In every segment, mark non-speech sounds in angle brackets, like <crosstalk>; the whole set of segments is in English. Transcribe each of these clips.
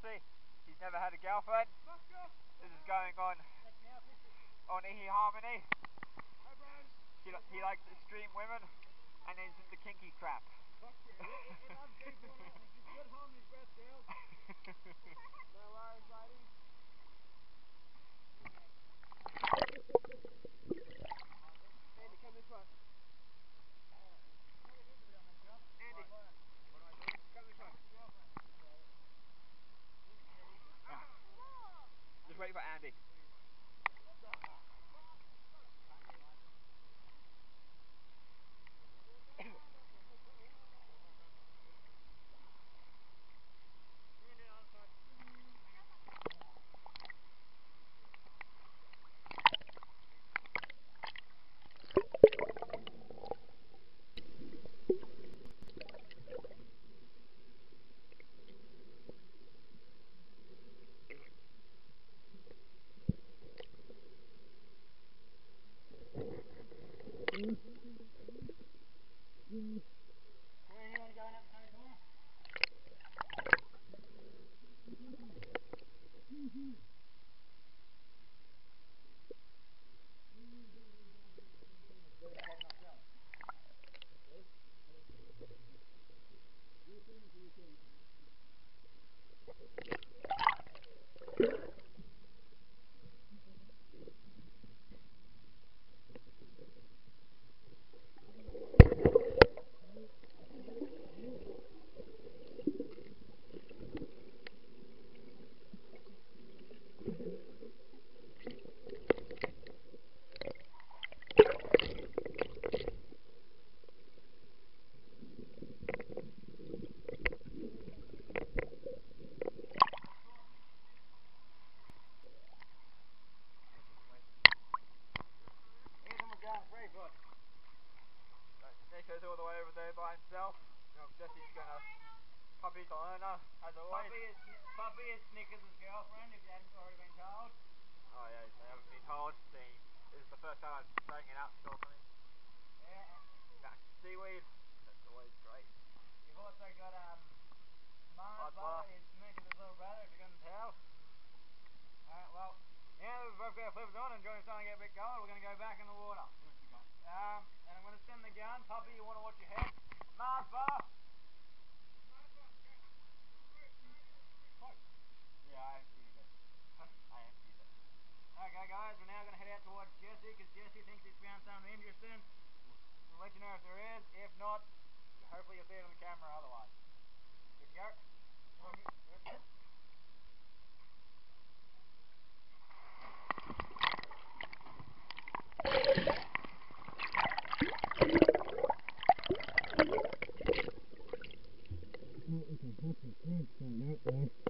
Jesse. He's never had a girlfriend. This is going on on E Harmony. He, he likes extreme women and he's into kinky crap. Andy, <laughs> to Luna, as always. Puppy is, Puppy is Snickers' girlfriend, if you hadn't already been told. Oh yeah, they haven't been told. See, this is the first time I'm saying it out to something. Yeah. Seaweed. That's always great. You've also got, um, Mars Mars Bar. Bar is Snickers' little brother, if you couldn't tell. Alright, well, now we've both got flippers on and Johnny's starting to get a bit cold, we're going to go back in the water. Um, and I'm going to send the gun. Puppy, you want to watch your head? Mars Bar. Yeah, I emptied it. I emptied it. Okay, guys, we're now going to head out towards Jesse because Jesse thinks he's found something interesting. We'll let you know if there is. If not, hopefully you'll see it on the camera otherwise. Good go? Good.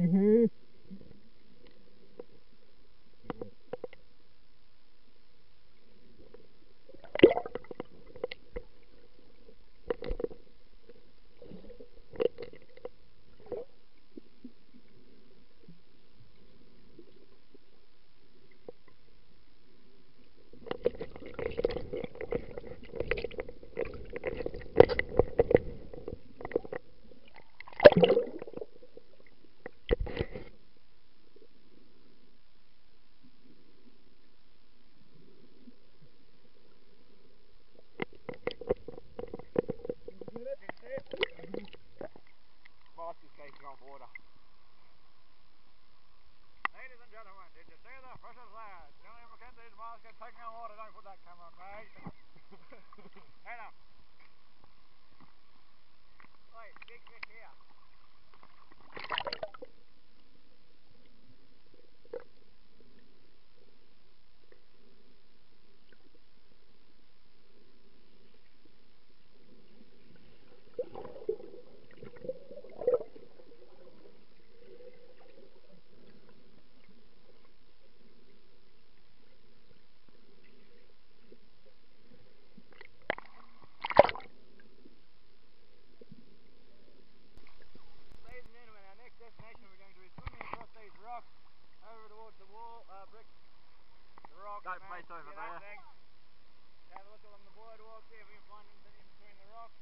Moss is skating on water. Ladies and gentlemen, did you see the precious lad? Johnny Is taking on water. Don't put that camera me. <laughs> hey now. Wait, big fish here. Ladies and gentlemen, our next destination we're going to be swimming across these rocks over towards the wall, uh, brick, the rocks. That man. place over Yeah, that there. thing. Have a look along the boardwalk, see if we can find anything in between the rocks.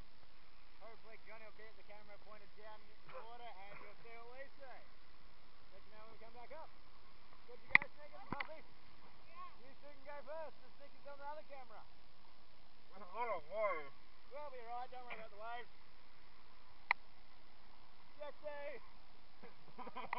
hopefully Johnny will keep the camera pointed down in the water and you'll see what we see. Let you know when we come back up. Good to go, Snickers and Puffy? Yeah. You two can go first. The Snickers on the other camera. What a wave. We'll be right. Don't worry about the waves. Jesse! <laughs>